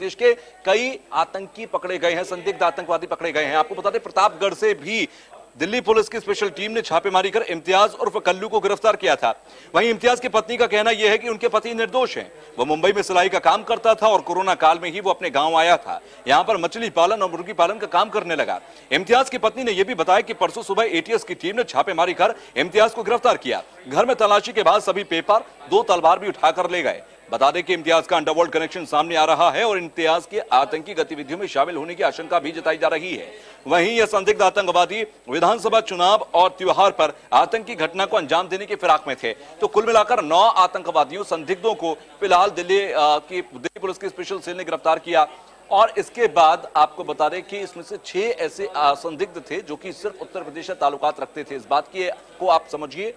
देश के कई आतंकी पकड़े गए हैं, संदिग्ध आतंकवादी पकड़े गए हैं। आपको बता दें, प्रतापगढ़ से भी दिल्ली पुलिस की स्पेशल टीम ने छापेमारी कर इम्तियाज़ उर्फ़ कल्लू को गिरफ़्तार किया था। वहीं इम्तियाज़ की पत्नी का कहना यह है कि उनके पति निर्दोष हैं। वो मुंबई में सिलाई का काम करता था और कोरोना काल में ही वो अपने गाँव आया था। यहाँ पर मछली पालन और मुर्गी पालन का काम करने लगा। इम्तियाज़ की पत्नी ने यह भी बताया कि परसों सुबह एटीएस की टीम ने छापेमारी कर इम्तियाज़ को गिरफ़्तार किया। घर में तलाशी के बाद सभी पेपर, दो तलवार भी उठाकर ले गए। बता दें कि इम्तियाज़ का अंडरवर्ल्ड कनेक्शन सामने आ रहा है और इम्तियाज़ के आतंकी गतिविधियों में शामिल होने की आशंका भी जताई जा रही है। वहीं यह संदिग्ध आतंकवादी विधानसभा चुनाव और त्योहार पर आतंकी घटना को अंजाम देने की फिराक में थे। तो कुल मिलाकर नौ आतंकवादियों, संदिग्धों को फ़िलहाल दिल्ली की दिल्ली पुलिस की स्पेशल सेल ने गिरफ़्तार किया। और इसके बाद आपको बता दें कि इसमें से छह ऐसे संदिग्ध थे जो कि सिर्फ़ उत्तर प्रदेश से ताल्लुकात रखते थे। इस बात की को आप समझिए।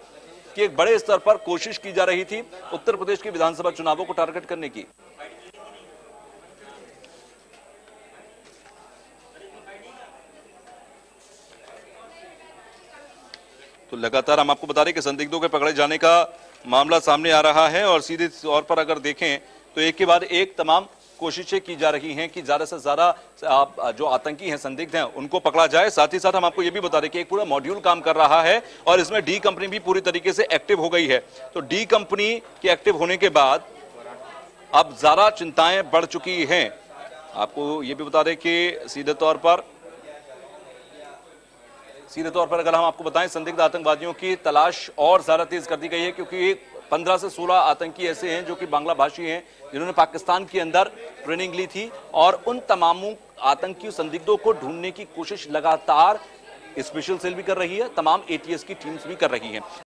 कि एक बड़े स्तर पर कोशिश की जा रही थी उत्तर प्रदेश के विधानसभा चुनावों को टारगेट करने की। तो लगातार हम आपको बता रहे कि संदिग्धों के पकड़े जाने का मामला सामने आ रहा है और सीधे तौर पर अगर देखें तो एक के बाद एक तमाम कोशिशें की जा रही हैं कि ज़्यादा से ज़्यादा जो आतंकी हैं, संदिग्ध हैं, उनको पकड़ा जाए। साथ ही साथ हम आपको ये भी बता दें कि एक पूरा मॉड्यूल काम कर रहा है और इसमें डी कंपनी भी पूरी तरीके से एक्टिव हो गई है। तो डी कंपनी के एक्टिव होने के बाद अब ज़्यादा चिंताएँ बढ़ चुकी हैं। आपको ये भी बता दें कि सीधे तौर पर, सीधे तौर पर अगर हम आपको बताएँ, संदिग्ध आतंकवादियों की तलाश और ज़्यादा तेज कर दी गई है क्योंकि पंद्रह से सोलह आतंकी ऐसे हैं जो कि बांग्ला भाषी हैं, जिन्होंने पाकिस्तान के अंदर ट्रेनिंग ली थी और उन तमाम आतंकी संदिग्धों को ढूँढने की कोशिश लगातार स्पेशल सेल भी कर रही है, तमाम एटीएस की टीम्स भी कर रही हैं।